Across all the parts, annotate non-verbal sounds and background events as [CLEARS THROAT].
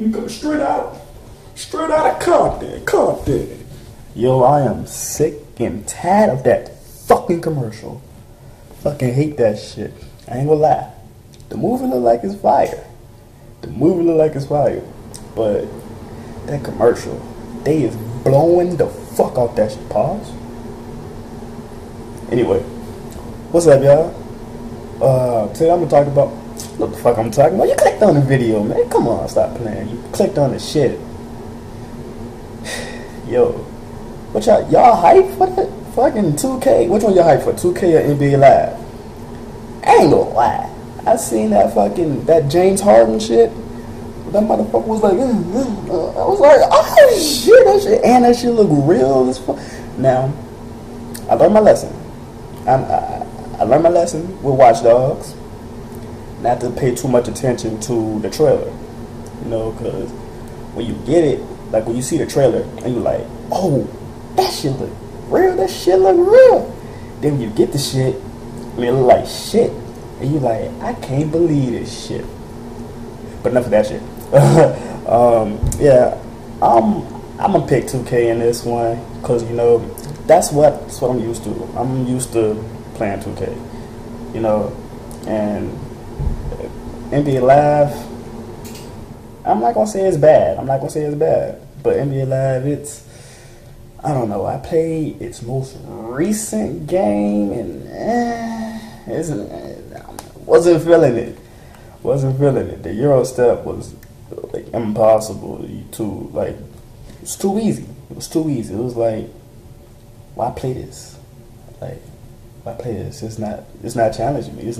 out, straight out of Compton, Compton. Yo, I am sick and tired of that fucking commercial. Fucking hate that shit. I ain't gonna lie. The movie look like it's fire. The movie look like it's fire. But that commercial, they is blowing the fuck out that shit. Pause. Anyway, what's up, y'all? Uh, today I'm gonna talk about fuck I'm talking about. You clicked on the video, man. Come on, stop playing. You clicked on the shit. [SIGHS] Yo, what y'all y'all hype for that fucking 2K? Which one y'all hype for? 2K or NBA Live? I ain't gonna lie. I seen that fucking that James Harden shit. That motherfucker was like, mm, mm. Uh, I was like, oh shit, that shit, and that shit look real as fuck. Now, I learned my lesson. I, I, I learned my lesson with Watch Dogs. Not to pay too much attention to the trailer, you know, because when you get it, like when you see the trailer and you're like, oh, that shit look real. That shit look real. Then you get the shit, and it look like shit, and you're like, I can't believe this shit. But enough of that shit. [LAUGHS] um, yeah, I'm I'm gonna pick 2K in this one because you know that's what that's what I'm used to. I'm used to playing 2K, you know, and NBA Live. I'm not gonna say it's bad. I'm not gonna say it's bad, but NBA Live, it's I don't know. I played its most recent game and eh, it's, wasn't feeling it. Wasn't feeling it. The Euro step was like impossible to like. It's too easy. It was too easy. It was like, why play this? Like, why play this? It's not. It's not challenging me. It's,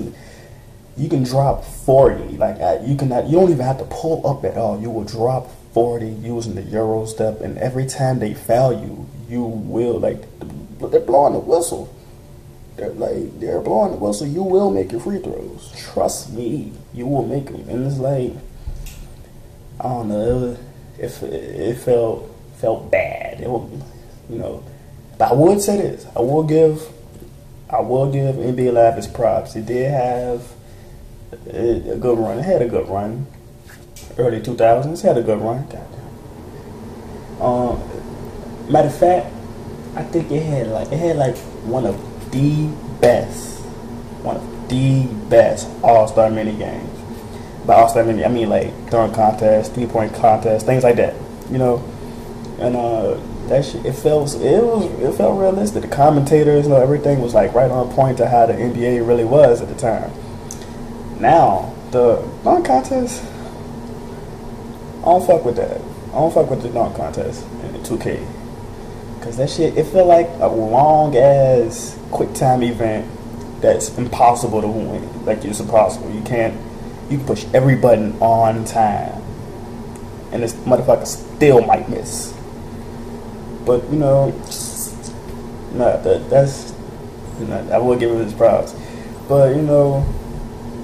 you can drop forty. Like you cannot. You don't even have to pull up at all. You will drop forty using the Euro step, and every time they foul you, you will like they're blowing the whistle. They're like they're blowing the whistle. You will make your free throws. Trust me, you will make them. And it's like I don't know. If it, it, felt felt bad, it was, you know. But I would say this. I will give. I will give NBA Live its props. It did have a good run. It had a good run. Early 2000s had a good run. Goddamn. Um, matter of fact, I think it had like it had like one of the best, one of the best All Star mini games. By All Star mini, I mean like throwing contests, three point contests, things like that. You know, and uh, that shit, it felt it was it felt realistic. The commentators, you know, everything was like right on point to how the NBA really was at the time. Now the dunk contest, I don't fuck with that. I don't fuck with the dunk contest in 2K. Cause that shit, it felt like a long ass quick time event that's impossible to win. Like it's impossible. You can't. You can push every button on time, and this motherfucker still might miss. But you know, nah, that that's. Know, I will give him his props, but you know,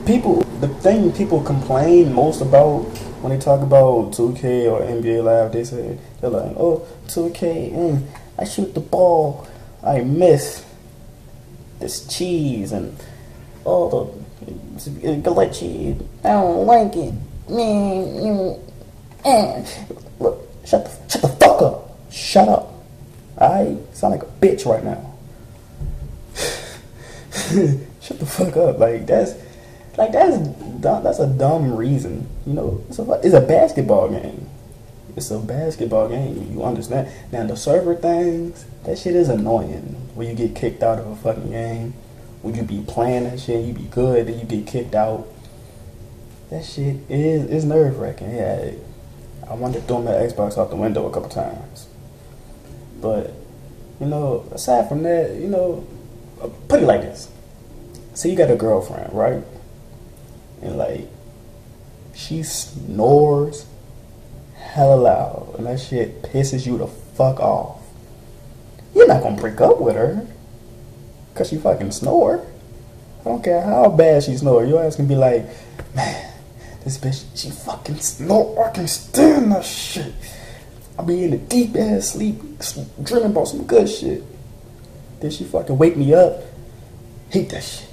people. The thing people complain most about when they talk about 2K or NBA Live, they say they're like, "Oh, 2K, mm, I shoot the ball, I miss this cheese and all the glitchy. I don't like it. Man, man. Look, shut the shut the fuck up. Shut up. I sound like a bitch right now. [LAUGHS] shut the fuck up. Like that's like that's that's a dumb reason. You know, it's a, it's a basketball game. It's a basketball game. You understand? Now the server things, that shit is annoying. When you get kicked out of a fucking game, would you be playing that shit? You be good, then you get kicked out. That shit is is nerve wracking. Yeah, I wanted to throw my Xbox out the window a couple times. But you know, aside from that, you know, uh, put it like this. So you got a girlfriend, right? And like, she snores hella loud, and that shit pisses you the fuck off. You're not gonna break up with her because she fucking snore. I don't care how bad she snore. Your ass can be like, man, this bitch, she fucking snore. I can stand that shit. I be in a deep ass sleep, dreaming about some good shit. Then she fucking wake me up. Hate that shit.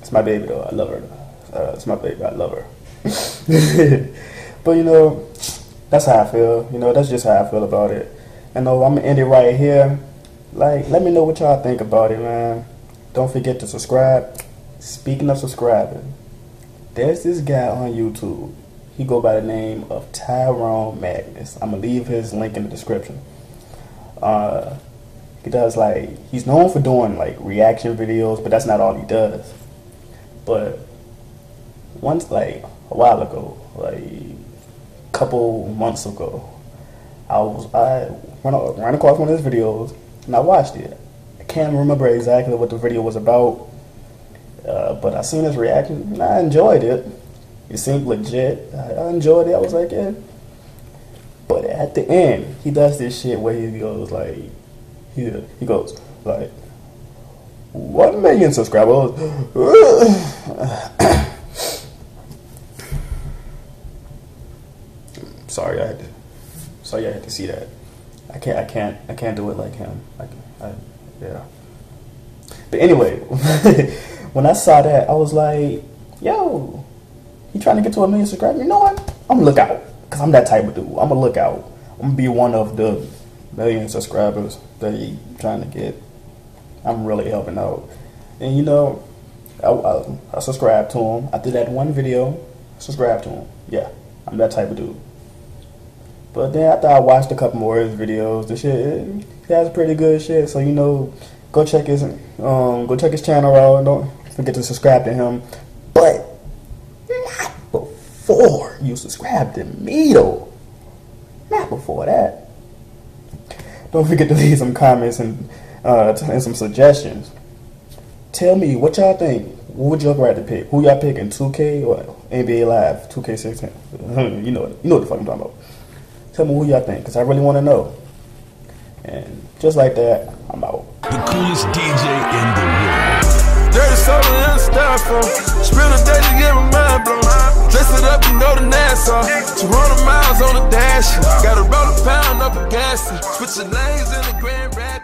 It's my baby though. I love her. Uh, it's my baby. I love her. [LAUGHS] but you know, that's how I feel. You know, that's just how I feel about it. And know I'm gonna end it right here. Like, let me know what y'all think about it, man. Don't forget to subscribe. Speaking of subscribing, there's this guy on YouTube. He go by the name of Tyrone Magnus. I'm gonna leave his link in the description. Uh, he does like he's known for doing like reaction videos, but that's not all he does. But once like a while ago, like a couple months ago, I was I ran, ran across one of his videos and I watched it. I can't remember exactly what the video was about, uh, but I seen his reaction and I enjoyed it. It seemed legit. I, I enjoyed it. I was like, yeah. But at the end, he does this shit where he goes like, he he goes like, one million subscribers. [CLEARS THROAT] [CLEARS THROAT] sorry, I had to. Sorry, I had to see that. I can't. I can't. I can't do it like him. I, I yeah. But anyway, [LAUGHS] when I saw that, I was like, "Yo, he trying to get to a million subscribers? You know what? I'm gonna look out, cause I'm that type of dude. I'm gonna look out. I'm gonna be one of the million subscribers that he trying to get. I'm really helping out, and you know, I, I, I subscribed to him after that one video. Subscribe to him. Yeah, I'm that type of dude. But then after I watched a couple more of his videos, the shit it, he has pretty good shit. So you know, go check his um go check his channel out. Don't forget to subscribe to him. But not before you subscribe to me though. Not before that. Don't forget to [LAUGHS] leave some comments and uh, and some suggestions. Tell me what y'all think. What would y'all rather pick? Who y'all picking? 2K or NBA Live? 2K16? [LAUGHS] you know, you know what the fuck I'm talking about. Tell me who y'all think, because I really want to know. And just like that, I'm out. The coolest DJ in the world. Dirty soda and styrofoam. Uh, Spend a day to get my mind blown. Dress it up, you know the Nassau. 200 miles on the dash. Got a roll a pound up a gas. Switching lanes in the Grand Rapids.